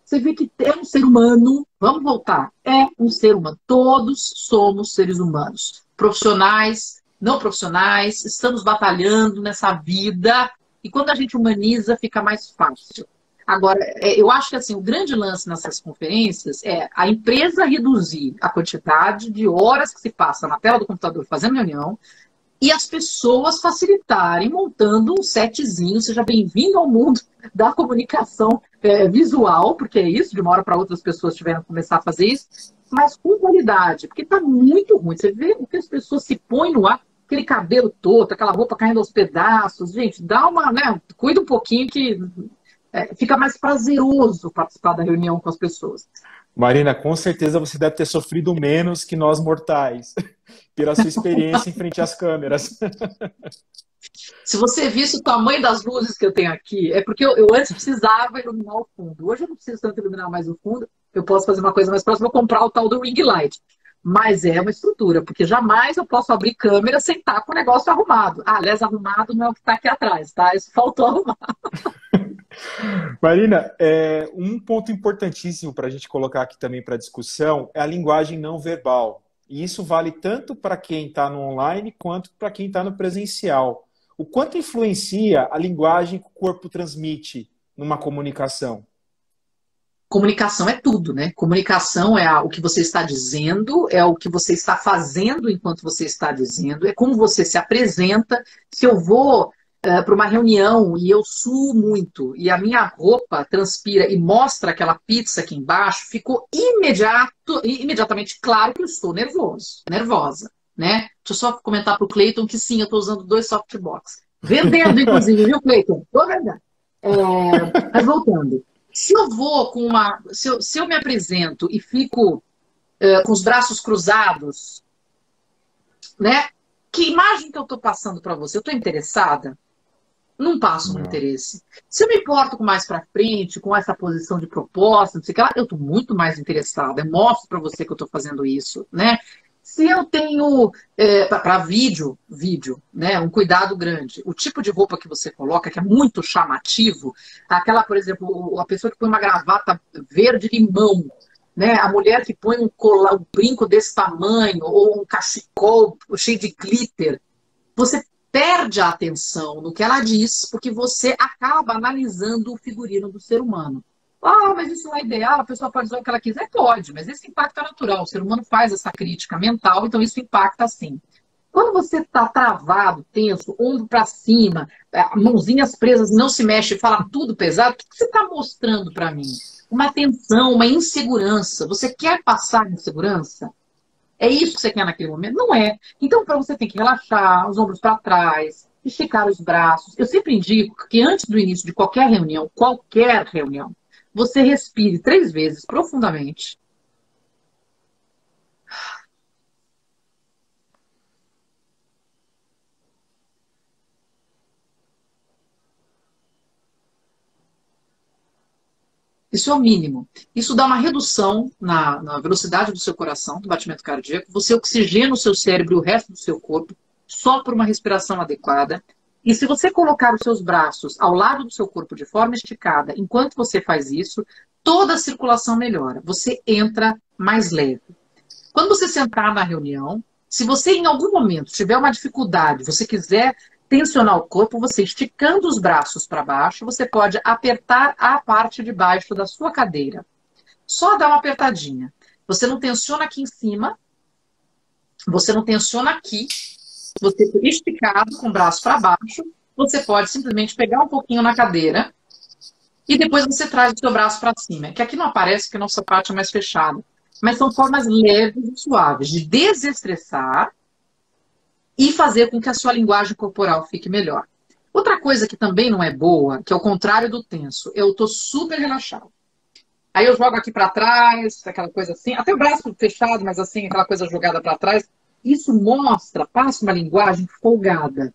S3: você vê que é um ser humano. Vamos voltar. É um ser humano. Todos somos seres humanos. Profissionais, não profissionais, estamos batalhando nessa vida. E quando a gente humaniza, fica mais fácil. Agora, é, eu acho que assim, o grande lance nessas conferências é a empresa reduzir a quantidade de horas que se passa na tela do computador fazendo reunião e as pessoas facilitarem montando um setzinho. Seja bem-vindo ao mundo (laughs) da comunicação é, visual, porque é isso, de uma hora para outra as pessoas tiveram que começar a fazer isso, mas com qualidade, porque está muito ruim. Você vê o que as pessoas se põem no ar, aquele cabelo todo, aquela roupa caindo aos pedaços. Gente, dá uma, né? Cuida um pouquinho que é, fica mais prazeroso participar da reunião com as pessoas.
S2: Marina, com certeza você deve ter sofrido menos que nós mortais, (laughs) pela sua experiência em frente às câmeras. (laughs)
S3: Se você visse o tamanho das luzes que eu tenho aqui, é porque eu, eu, antes precisava iluminar o fundo. Hoje eu não preciso tanto iluminar mais o fundo, eu posso fazer uma coisa mais próxima, vou comprar o tal do ring light. Mas é uma estrutura, porque jamais eu posso abrir câmera sem estar com o negócio arrumado. Ah, aliás, arrumado não é o que está aqui atrás, tá? Isso faltou arrumar. (laughs)
S2: Marina, é, um ponto importantíssimo para a gente colocar aqui também para discussão é a linguagem não verbal. E isso vale tanto para quem está no online quanto para quem está no presencial. O quanto influencia a linguagem que o corpo transmite numa comunicação?
S3: comunicação é tudo, né? Comunicação é o que você está dizendo, é o que você está fazendo enquanto você está dizendo, é como você se apresenta. Se eu vou uh, para uma reunião e eu suo muito e a minha roupa transpira e mostra aquela pizza aqui embaixo, ficou imediato, imediatamente claro que eu estou nervoso, nervosa, né? Deixa eu só comentar para o Cleiton que sim, eu estou usando dois softbox. Vendendo, inclusive, viu, Cleiton? Tô vendendo. É, mas voltando. Se eu vou com uma. Se eu, se eu me apresento e fico uh, com os braços cruzados, né? Que imagem que eu estou passando para você? Eu estou interessada? Não passo um interesse. Se eu me importo com mais para frente, com essa posição de proposta, não sei o que lá, eu estou muito mais interessada. Eu mostro para você que eu estou fazendo isso, né? Se eu tenho é, para vídeo, vídeo, né, um cuidado grande. O tipo de roupa que você coloca, que é muito chamativo, aquela, por exemplo, a pessoa que põe uma gravata verde limão, né, a mulher que põe um colar, um brinco desse tamanho, ou um cachecol cheio de glitter, você perde a atenção no que ela diz, porque você acaba analisando o figurino do ser humano. Ah, mas isso não é ideal, a pessoa pode usar o que ela quiser? Pode, mas esse impacto é natural. O ser humano faz essa crítica mental, então isso impacta sim. Quando você está travado, tenso, ombro para cima, é, mãozinhas presas, não se mexe, fala tudo pesado, o que você está mostrando para mim? Uma tensão, uma insegurança. Você quer passar insegurança? É isso que você quer naquele momento? Não é. Então, para você tem que relaxar, os ombros para trás, esticar os braços. Eu sempre indico que antes do início de qualquer reunião, qualquer reunião, você respire três vezes profundamente. Isso é o mínimo. Isso dá uma redução na, na, velocidade do seu coração, do batimento cardíaco. Você oxigena o seu cérebro e o resto do seu corpo só por uma respiração adequada. E se você colocar os seus braços ao lado do seu corpo de forma esticada, enquanto você faz isso, toda a circulação melhora. Você entra mais leve. Quando você sentar na reunião, se você em algum momento tiver uma dificuldade, você quiser tensionar o corpo, você esticando os braços para baixo, você pode apertar a parte de baixo da sua cadeira. Só dá uma apertadinha. Você não tensiona aqui em cima, você não tensiona aqui, você esticado com o braço para baixo, você pode simplesmente pegar um pouquinho na cadeira e depois você traz o seu braço para cima. Que aqui não aparece que nossa parte é mais fechada. Mas são formas leves e suaves de desestressar e fazer com que a sua linguagem corporal fique melhor. Outra coisa que também não é boa, que é o contrário do tenso, eu tô super relaxado. Aí eu jogo aqui para trás, aquela coisa assim, até o braço fechado, mas assim, aquela coisa jogada para trás. Isso mostra, passa uma linguagem folgada.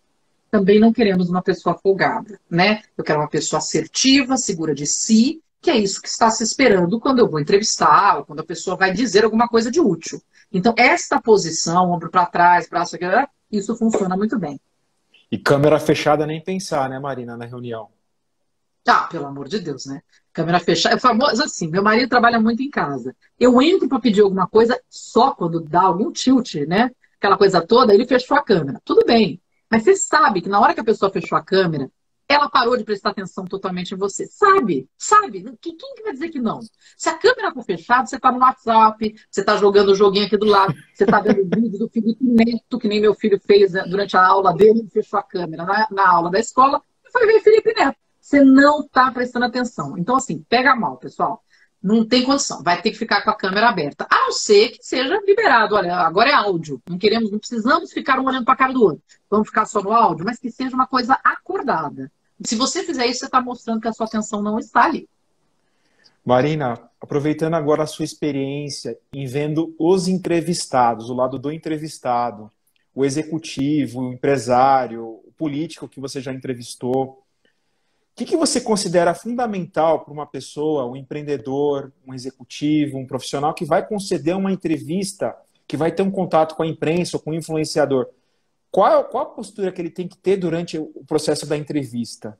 S3: Também não queremos uma pessoa folgada, né? Eu quero uma pessoa assertiva, segura de si, que é isso que está se esperando quando eu vou entrevistar, ou quando a pessoa vai dizer alguma coisa de útil. Então, esta posição, ombro para trás, braço aqui, isso funciona muito bem.
S2: E câmera fechada nem pensar, né, Marina, na reunião?
S3: Ah, pelo amor de Deus, né? Câmera fechada. É famoso assim, meu marido trabalha muito em casa. Eu entro para pedir alguma coisa só quando dá algum tilt, né? aquela coisa toda, ele fechou a câmera. Tudo bem. Mas você sabe que na hora que a pessoa fechou a câmera, ela parou de prestar atenção totalmente em você. Sabe? Sabe? Quem, que vai dizer que não? Se a câmera está fechada, você está no WhatsApp, você está jogando o joguinho aqui do lado, você está vendo o vídeo do Felipe Neto, que nem meu filho fez né, durante a aula dele, ele fechou a câmera na, na aula da escola e foi ver Felipe Neto. Você não está prestando atenção. Então, assim, pega mal, pessoal. Não tem condição, vai ter que ficar com a câmera aberta. A não ser que seja liberado. Olha, agora é áudio. Não queremos, não precisamos ficar um olhando para a cara do outro. Vamos ficar só no áudio, mas que seja uma coisa acordada. Se você fizer isso, você está mostrando que a sua atenção não está ali.
S2: Marina, aproveitando agora a sua experiência em vendo os entrevistados, o lado do entrevistado, o executivo, o empresário, o político que você já entrevistou, o que, que você considera fundamental para uma pessoa, um empreendedor, um executivo, um profissional que vai conceder uma entrevista, que vai ter um contato com a imprensa ou com o influenciador? Qual, qual a postura que ele tem que ter durante o processo da entrevista?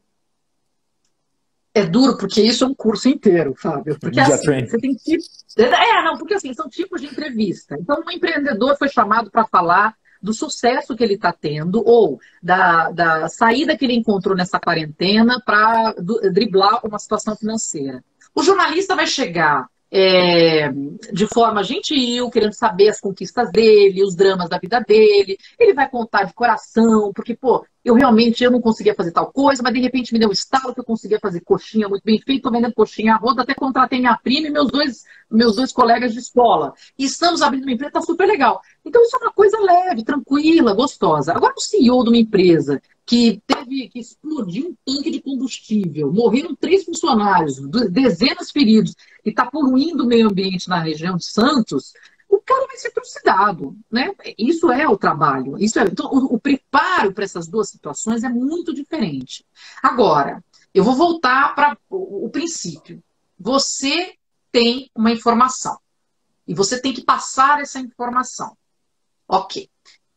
S3: É duro, porque isso é um curso inteiro, Fábio. Porque assim, você tem que. É, não, porque assim, são tipos de entrevista. Então, um empreendedor foi chamado para falar do sucesso que ele está tendo ou da, da saída que ele encontrou nessa quarentena para driblar uma situação financeira. O jornalista vai chegar é, de forma gentil, querendo saber as conquistas dele, os dramas da vida dele. Ele vai contar de coração, porque, pô, eu realmente eu não conseguia fazer tal coisa, mas de repente me deu um estalo que eu conseguia fazer coxinha muito bem feito, tô vendendo coxinha a roda, até contratei minha prima e meus dois, meus dois colegas de escola. E estamos abrindo uma empresa, tá super legal. Então isso é uma coisa leve, tranquila, gostosa. Agora o CEO de uma empresa que teve que explodir um tanque de combustível, morreram três funcionários, dezenas feridos, e está poluindo o meio ambiente na região de Santos, o cara vai ser trucidado, né? Isso é o trabalho. Isso é, então, o, o preparo para essas duas situações é muito diferente. Agora, eu vou voltar para o, o princípio. Você tem uma informação e você tem que passar essa informação. Ok.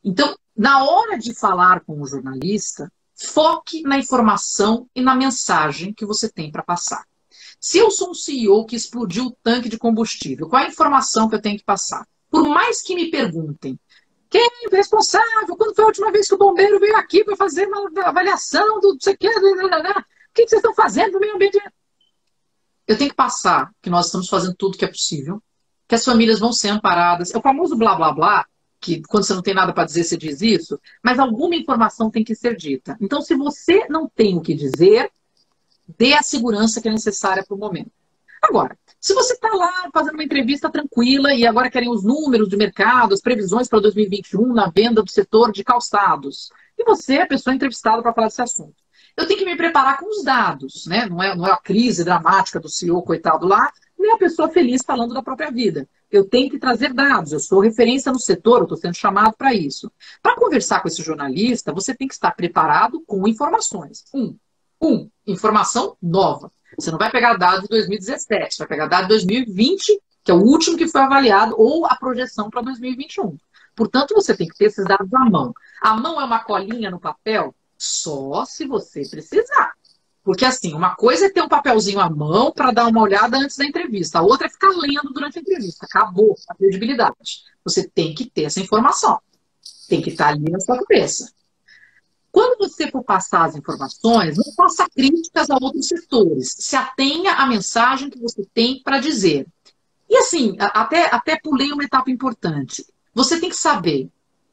S3: Então, na hora de falar com o jornalista, foque na informação e na mensagem que você tem para passar. Se eu sou um CEO que explodiu o tanque de combustível, qual é a informação que eu tenho que passar? Por mais que me perguntem, quem é o responsável? Quando foi a última vez que o bombeiro veio aqui para fazer uma avaliação do não sei o que? O que vocês estão fazendo no meio ambiente? Eu tenho que passar que nós estamos fazendo tudo que é possível, que as famílias vão ser amparadas. É o famoso blá blá blá, que quando você não tem nada para dizer, você diz isso, mas alguma informação tem que ser dita. Então, se você não tem o que dizer, dê a segurança que é necessária para o momento. Agora, se você está lá fazendo uma entrevista tranquila e agora querem os números de mercado, as previsões para 2021 na venda do setor de calçados, e você é a pessoa entrevistada para falar desse assunto. Eu tenho que me preparar com os dados, né? Não é, não é a crise dramática do CEO, coitado lá, nem a pessoa feliz falando da própria vida. Eu tenho que trazer dados, eu sou referência no setor, eu estou sendo chamado para isso. Para conversar com esse jornalista, você tem que estar preparado com informações. Um, um, informação nova. Você não vai pegar dados de 2017, vai pegar dados de 2020, que é o último que foi avaliado, ou a projeção para 2021. Portanto, você tem que ter esses dados à mão. A mão é uma colinha no papel? Só se você precisar. Porque, assim, uma coisa é ter um papelzinho à mão para dar uma olhada antes da entrevista, a outra é ficar lendo durante a entrevista. Acabou a credibilidade. Você tem que ter essa informação. Tem que estar ali na sua cabeça. Quando você for passar as informações, não faça críticas a outros setores. Se atenha à mensagem que você tem para dizer. E assim, até, até pulei uma etapa importante. Você tem que saber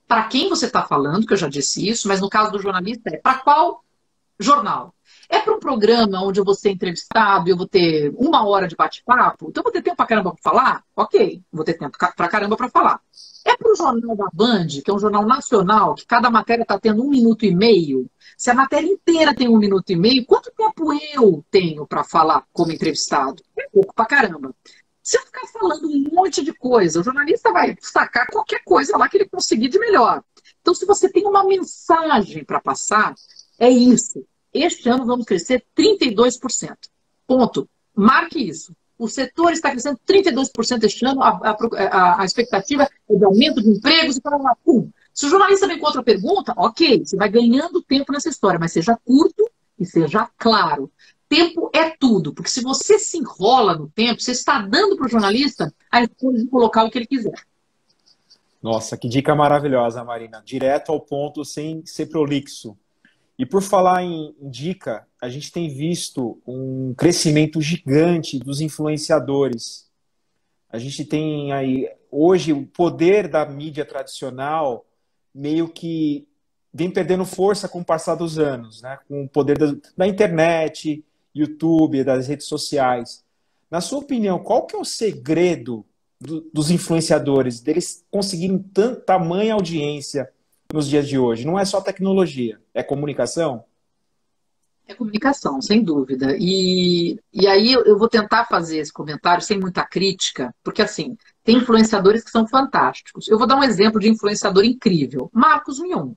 S3: para quem você está falando, que eu já disse isso, mas no caso do jornalista é para qual jornal. É para um programa onde eu vou ser entrevistado e eu vou ter uma hora de bate-papo? Então eu vou ter tempo para caramba para falar? Ok, vou ter tempo para caramba para falar. É para o jornal da Band, que é um jornal nacional, que cada matéria está tendo um minuto e meio. Se a matéria inteira tem um minuto e meio, quanto tempo eu tenho para falar como entrevistado? É pouco para caramba. Se eu ficar falando um monte de coisa, o jornalista vai sacar qualquer coisa lá que ele conseguir de melhor. Então, se você tem uma mensagem para passar, é isso. Este ano vamos crescer 32%. Ponto. Marque isso. O setor está crescendo 32% este ano, a, a, a, expectativa é de aumento de empregos e tal. Pum. Se o jornalista com outra pergunta, ok, você vai ganhando tempo nessa história, mas seja curto e seja claro. Tempo é tudo, porque se você se enrola no tempo, você está dando para o jornalista a escolha de colocar o que ele quiser.
S2: Nossa, que dica maravilhosa, Marina. Direto ao ponto, sem ser prolixo. E por falar em, dica, a gente tem visto um crescimento gigante dos influenciadores. A gente tem aí, hoje, o poder da mídia tradicional meio que vem perdendo força com o passar dos anos, né? com o poder da, da internet, YouTube, das redes sociais. Na sua opinião, qual que é o segredo do, dos influenciadores, deles conseguirem tamanha audiência nos dias de hoje? Não é só tecnologia, é comunicação?
S3: É comunicação, sem dúvida. E, e aí eu vou tentar fazer esse comentário sem muita crítica, porque assim, tem influenciadores que são fantásticos. Eu vou dar um exemplo de influenciador incrível. Marcos Mion.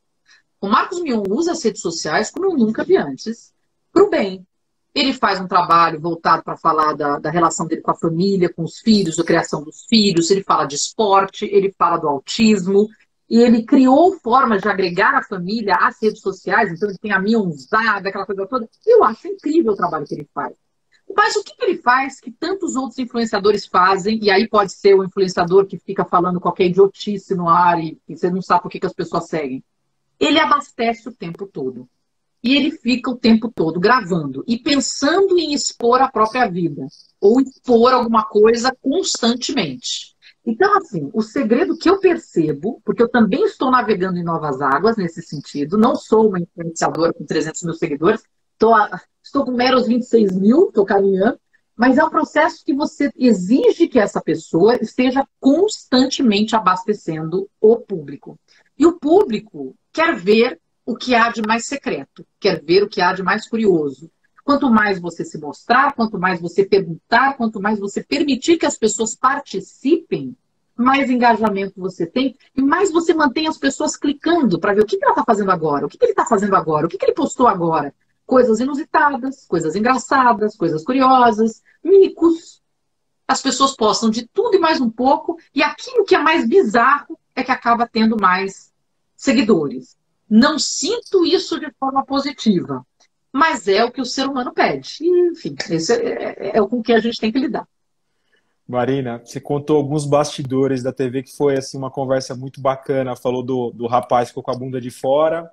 S3: O Marcos Mion usa as redes sociais como eu nunca vi antes, para o bem. Ele faz um trabalho voltado para falar da, da relação dele com a família, com os filhos, da criação dos filhos, ele fala de esporte, ele fala do autismo, e ele criou formas de agregar a família às redes sociais, então ele tem a minha usada, aquela coisa toda. Eu acho incrível o trabalho que ele faz. Mas o que ele faz que tantos outros influenciadores fazem, e aí pode ser o influenciador que fica falando qualquer idiotice no ar e, e você não sabe por que, que as pessoas seguem. Ele abastece o tempo todo. e ele fica o tempo todo gravando e pensando em expor a própria vida ou expor alguma coisa constantemente. Então, assim, o segredo que eu percebo, porque eu também estou navegando em novas águas nesse sentido, não sou uma influenciadora com 300 mil seguidores, a, estou com meros 26 mil, estou caminhando, mas é um processo que você exige que essa pessoa esteja constantemente abastecendo o público. E o público quer ver o que há de mais secreto, quer ver o que há de mais curioso. Quanto mais você se mostrar, quanto mais você perguntar, quanto mais você permitir que as pessoas participem, mais engajamento você tem e mais você mantém as pessoas clicando para ver o que, ela está fazendo agora, o que, ele está fazendo agora, o que, ele postou agora. Coisas inusitadas, coisas engraçadas, coisas curiosas, micos. As pessoas postam de tudo e mais um pouco, e aquilo que é mais bizarro é que acaba tendo mais seguidores. Não sinto isso de forma positiva, mas é o que o ser humano pede. E, enfim, esse é, é, é com que a gente tem que lidar.
S2: Marina, você contou alguns bastidores da TV que foi assim uma conversa muito bacana. Falou do, do rapaz que ficou com a bunda de fora,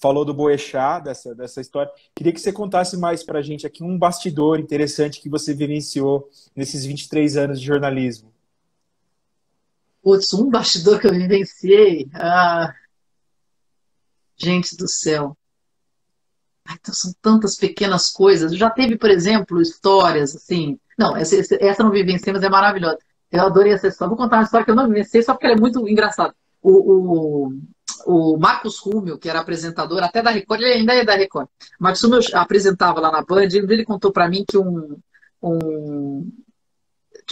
S2: falou do Boechat, dessa, dessa história. Queria que você contasse mais pra gente aqui um bastidor interessante que você vivenciou nesses 23 anos de jornalismo.
S3: Putz, um bastidor que eu vivenciei. Ah, Gente do céu. Então são tantas pequenas coisas. Já teve, por exemplo, histórias assim. Não, essa, essa não vivenciei, mas é maravilhosa. Eu adorei essa história. Vou contar uma história que eu não vivenciei, só porque ela é muito engraçada. O, o, o Marcos Rúmio, que era apresentador até da Record, ele ainda é da Record. Marcos Rúmio apresentava lá na Band, e ele contou para mim que um, um,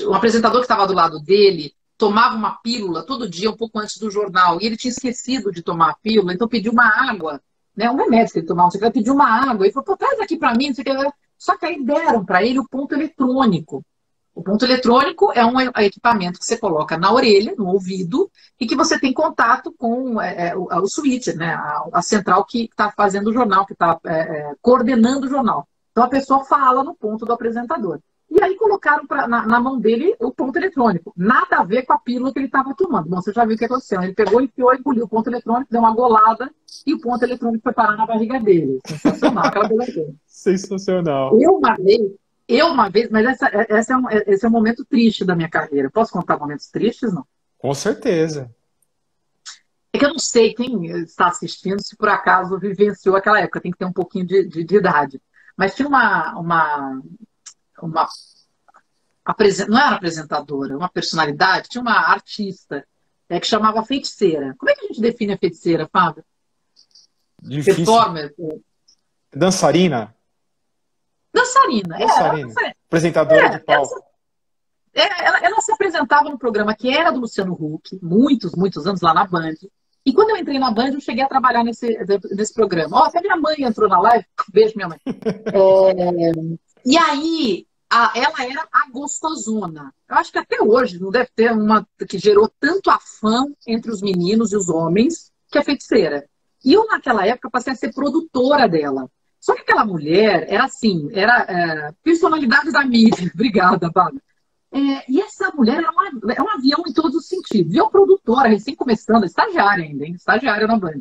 S3: um apresentador que estava do lado dele tomava uma pílula todo dia, um pouco antes do jornal, e ele tinha esquecido de tomar a pílula, então pediu uma água, né, um remédio que ele tomava, não sei o que, ele pediu uma água, e falou, pô, traz aqui para mim, não sei o que. Só que aí deram para ele o ponto eletrônico. O ponto eletrônico é um equipamento que você coloca na orelha, no ouvido, e que você tem contato com é, é, o, o switch, né, a, a central que está fazendo o jornal, que está é, é, coordenando o jornal. Então a pessoa fala no ponto do apresentador. E aí colocaram pra, na, na, mão dele o ponto eletrônico. Nada a ver com a pílula que ele estava tomando. Bom, você já viu o que aconteceu. Ele pegou, enfiou, engoliu o ponto eletrônico, deu uma golada e o ponto eletrônico foi parar na barriga dele. Sensacional, aquela
S2: Sensacional.
S3: Eu uma vez, eu uma vez, mas essa, essa é um, esse é um momento triste da minha carreira. Posso contar momentos tristes, não?
S2: Com certeza.
S3: É que eu não sei quem está assistindo se por acaso vivenciou aquela época, tem que ter um pouquinho de, de, de idade. Mas tinha uma, uma, uma não era apresentadora, uma personalidade, tinha uma artista é, que chamava feiticeira. Como é que a gente define a feiticeira, Fábio?
S2: Difícil. Performer. Dançarina?
S3: Dançarina, é,
S2: dançarina. É, Apresentadora é, de palco.
S3: Ela, ela, ela, se apresentava no programa que era do Luciano Huck, muitos, muitos anos lá na Band. E quando eu entrei na Band, eu cheguei a trabalhar nesse, nesse programa. Ó, até minha mãe entrou na live. (laughs) Beijo, minha mãe. (laughs) É, e aí, a, ela era a gostosona. Eu acho que até hoje não deve ter uma que gerou tanto afã entre os meninos e os homens que a feiticeira. E eu, naquela época, passei a ser produtora dela. Só que aquela mulher era assim, era é, personalidade da mídia. (laughs) Obrigada, Bárbara. É, e essa mulher era, uma, é um avião em todos os sentidos. E eu, produtora, recém começando, estagiária ainda, hein? estagiária na Band.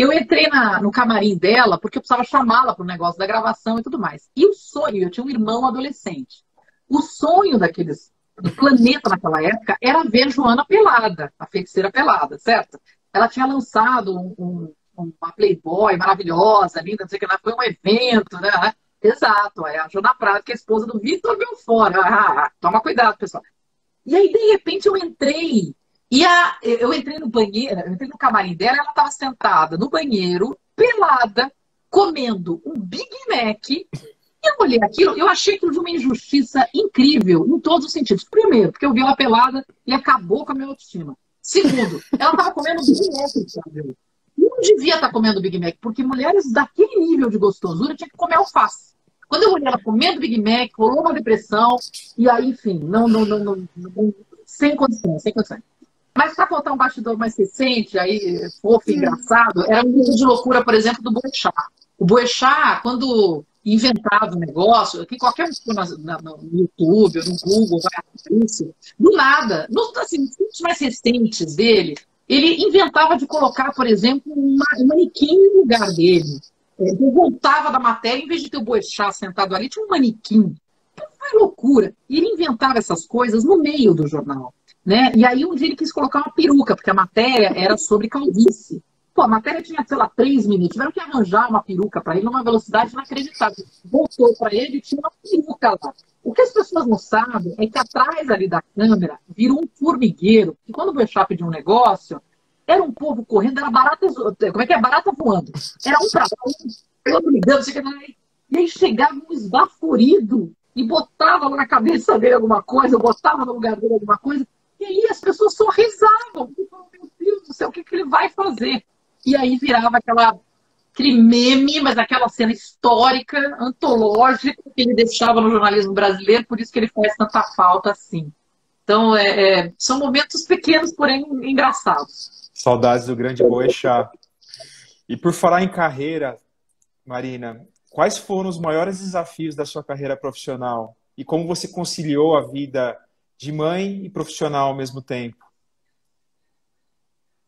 S3: Eu entrei na, no camarim dela porque eu precisava chamá-la para o negócio da gravação e tudo mais. E o sonho, eu tinha um irmão adolescente. O sonho daqueles do planeta naquela época era ver Joana pelada, a feiticeira pelada, certo? Ela tinha lançado um, um, uma Playboy maravilhosa, linda, não sei o que lá, foi um evento, né? Exato, é a Joana Prado, que é a esposa do Vitor Belfort. Ah, ah, ah, toma cuidado, pessoal. E aí, de repente, eu entrei e a, eu entrei no banheiro, eu entrei no camarim dela, ela estava sentada no banheiro, pelada, comendo um Big Mac. E eu olhei aquilo, eu achei aquilo de uma injustiça incrível, em todos os sentidos. Primeiro, porque eu vi ela pelada e acabou com a minha autoestima. Segundo, ela estava comendo Big Mac, sabe? Não devia estar tá comendo Big Mac, porque mulheres daquele nível de gostosura tinham que comer alface. Quando eu olhei ela comendo Big Mac, rolou uma depressão, e aí, enfim, não, não, não, não, sem condições, sem condições. Mas para contar um bastidor mais recente, aí, fofo e engraçado, era um vídeo de loucura, por exemplo, do Boechat. O Boechat, quando inventava um negócio, que qualquer um na, no YouTube ou no Google vai isso, do nada, nos assim, vídeos mais recentes dele, ele inventava de colocar, por exemplo, uma, um manequim no lugar dele. É, eu voltava da matéria, em vez de ter o Boechat sentado ali, tinha um manequim. Então, foi loucura. E ele inventava essas coisas no meio do jornal. Né? E aí um dia ele quis colocar uma peruca, porque a matéria era sobre calvície. Pô, a matéria tinha, sei lá, três minutos. Tiveram que arranjar uma peruca para ele numa velocidade inacreditável. Voltou para ele e tinha uma peruca lá. O que as pessoas não sabem é que atrás ali da câmera virou um formigueiro. E quando o Boechat pediu um negócio, era um povo correndo, era barata, como é que é? Barata voando. Era um para um, outro ligando, e aí chegava um esbaforido e botava na cabeça dele alguma coisa, botava no lugar dele alguma coisa, e aí as pessoas só risavam. Meu Deus do céu, o que, que ele vai fazer? E aí virava aquela, aquele meme, mas aquela cena histórica, antológica, que ele deixava no jornalismo brasileiro, por isso que ele faz tanta falta assim. Então, é, é, são momentos pequenos, porém engraçados.
S2: Saudades do grande Boechat. E por falar em carreira, Marina, quais foram os maiores desafios da sua carreira profissional? E como você conciliou a vida de mãe e profissional ao mesmo tempo?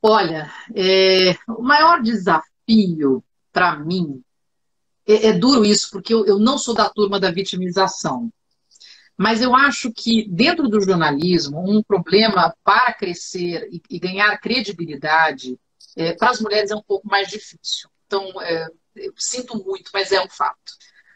S3: Olha, é, o maior desafio para mim é, é, duro isso, porque eu, eu não sou da turma da vitimização. Mas eu acho que dentro do jornalismo, um problema para crescer e, e ganhar credibilidade é, para as mulheres é um pouco mais difícil. Então, é, eu sinto muito, mas é um fato.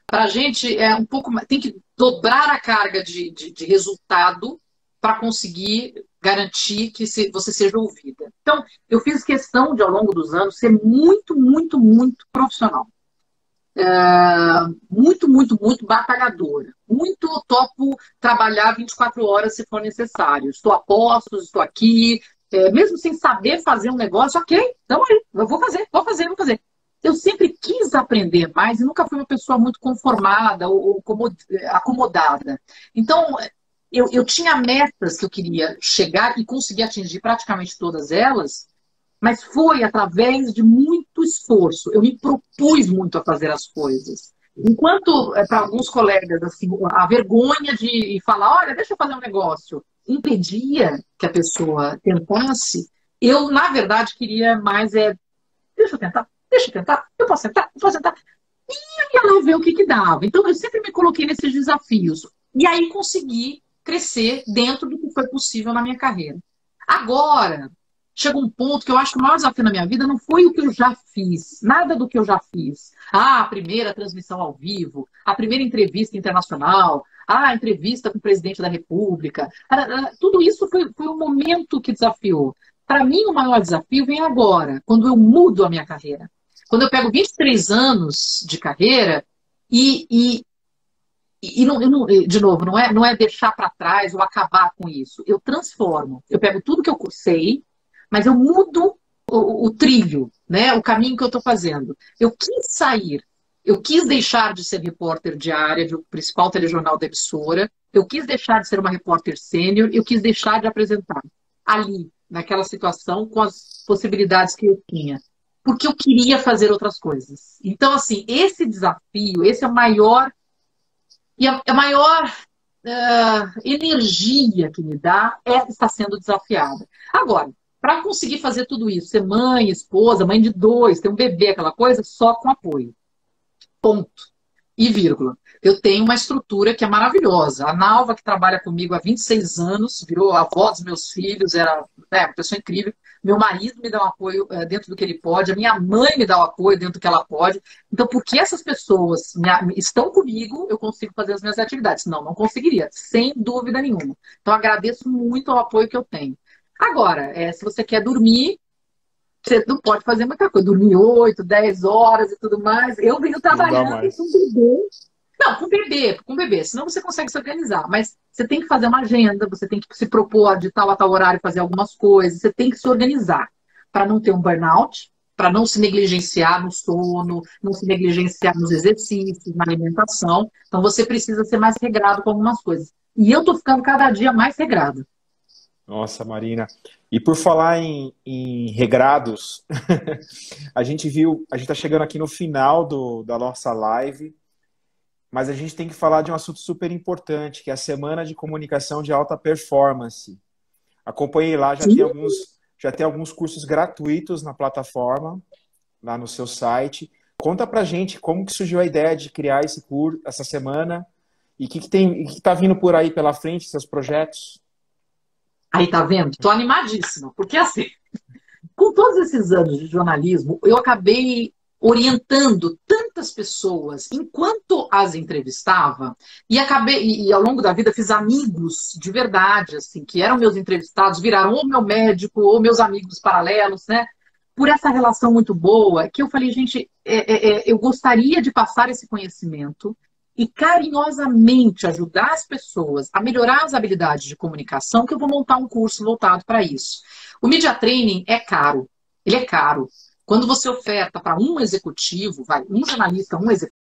S3: Para a gente é um pouco tem que dobrar a carga de, de, de resultado para conseguir garantir que você seja ouvida. Então, eu fiz questão de, ao longo dos anos, ser muito, muito, muito profissional. É, muito, muito, muito batalhadora. Muito topo trabalhar 24 horas se for necessário. Estou a postos, estou aqui, é, mesmo sem saber fazer um negócio, ok, então aí, eu vou fazer, vou fazer, vou fazer. Eu sempre quis aprender mais e nunca fui uma pessoa muito conformada ou, ou acomodada. Então, eu, eu tinha metas que eu queria chegar e conseguir atingir praticamente todas elas, mas foi através de muito esforço. Eu me propus muito a fazer as coisas. Enquanto, é, para alguns colegas, assim, a vergonha de falar, olha, deixa eu fazer um negócio, impedia que a pessoa tentasse, eu, na verdade, queria mais é, deixa eu tentar, deixa eu tentar, eu posso tentar, eu posso tentar. E ia lá ver o que, que dava. Então, eu sempre me coloquei nesses desafios. E aí consegui crescer dentro do que foi possível na minha carreira. Agora, chegou um ponto que eu acho que o maior desafio na minha vida não foi o que eu já fiz, nada do que eu já fiz. Ah, a primeira transmissão ao vivo, a primeira entrevista internacional, ah, a entrevista com o presidente da República. Tudo isso foi, foi um momento que desafiou. Para mim, o maior desafio vem agora, quando eu mudo a minha carreira. Quando eu pego 23 anos de carreira e, e, e não, não, de novo, não é, não é deixar para trás ou acabar com isso. Eu transformo. Eu pego tudo que eu sei, mas eu mudo o, o trilho, né? o caminho que eu estou fazendo. Eu quis sair, eu quis deixar de ser repórter diária do principal telejornal da emissora, eu quis deixar de ser uma repórter sênior, eu quis deixar de apresentar ali, naquela situação, com as possibilidades que eu tinha. Porque eu queria fazer outras coisas. Então, assim, esse desafio, esse é o maior. E a, a maior uh, energia que me dá é estar sendo desafiada. Agora, para conseguir fazer tudo isso, ser mãe, esposa, mãe de dois, ter um bebê, aquela coisa, só com apoio. Ponto. E vírgula. Eu tenho uma estrutura que é maravilhosa. A Nalva, que trabalha comigo há 26 anos, virou avó dos meus filhos, era né, uma pessoa incrível. Meu marido me dá um apoio é, dentro do que ele pode, a minha mãe me dá o um apoio dentro do que ela pode. Então, porque essas pessoas me, estão comigo, eu consigo fazer as minhas atividades. Não, não conseguiria, sem dúvida nenhuma. Então, agradeço muito o apoio que eu tenho. Agora, é, se você quer dormir, você não pode fazer muita coisa. Dormir 8, 10 horas e tudo mais. Eu venho trabalhando com bebê. Não, com bebê, com bebê. Senão você consegue se organizar. Mas você tem que fazer uma agenda, você tem que se propor de tal a tal horário fazer algumas coisas. Você tem que se organizar para não ter um burnout, para não se negligenciar no sono, não se negligenciar nos exercícios, na alimentação. Então você precisa ser mais regrado com algumas coisas. E eu tô ficando cada dia mais regrado.
S2: Nossa, Marina. E por falar em, em regrados, (laughs) a gente viu, a gente está chegando aqui no final do, da nossa live, mas a gente tem que falar de um assunto super importante, que é a Semana de Comunicação de Alta Performance. Acompanhei lá, já tem alguns, já tem alguns cursos gratuitos na plataforma, lá no seu site. conta pra gente como que surgiu a ideia de criar esse curso essa semana e o que, que tem que tá vindo por aí pela frente, seus projetos.
S3: Aí tá vendo? Tô animadíssima, porque assim, (laughs) com todos esses anos de jornalismo, eu acabei orientando tantas pessoas enquanto as entrevistava e acabei e, ao longo da vida fiz amigos de verdade assim que eram meus entrevistados viraram ou meu médico ou meus amigos paralelos né por essa relação muito boa que eu falei gente é, é, é, eu gostaria de passar esse conhecimento e carinhosamente ajudar as pessoas a melhorar as habilidades de comunicação que eu vou montar um curso voltado para isso. O media training é caro ele é caro. Quando você oferta para um executivo, vai, um jornalista, um executivo,